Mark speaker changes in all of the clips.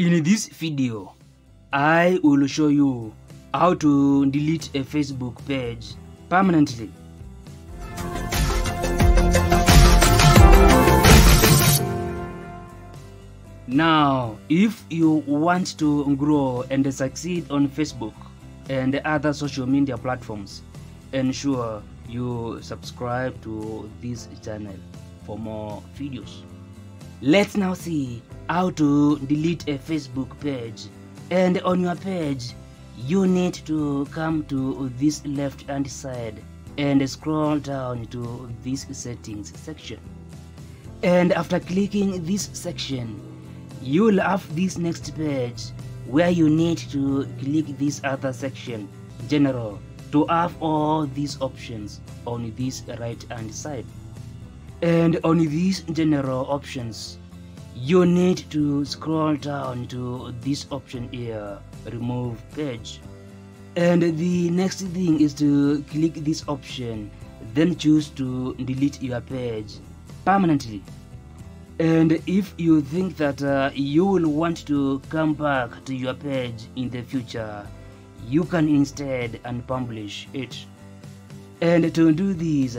Speaker 1: In this video, I will show you how to delete a Facebook page permanently. Now, if you want to grow and succeed on Facebook and other social media platforms, ensure you subscribe to this channel for more videos. Let's now see how to delete a Facebook page. And on your page, you need to come to this left hand side and scroll down to this settings section. And after clicking this section, you will have this next page where you need to click this other section, general, to have all these options on this right hand side. And on these general options, you need to scroll down to this option here, remove page. And the next thing is to click this option, then choose to delete your page permanently. And if you think that uh, you will want to come back to your page in the future, you can instead unpublish it. And to do this,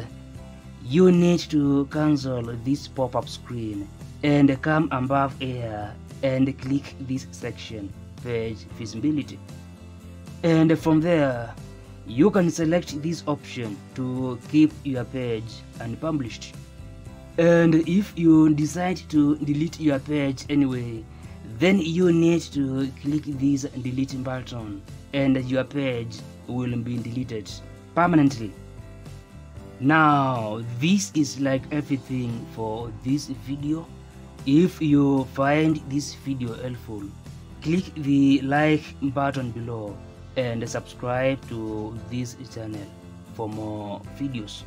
Speaker 1: you need to cancel this pop-up screen and come above here and click this section, page visibility. And from there, you can select this option to keep your page unpublished. And if you decide to delete your page anyway, then you need to click this delete button and your page will be deleted permanently. Now, this is like everything for this video. If you find this video helpful, click the like button below and subscribe to this channel for more videos.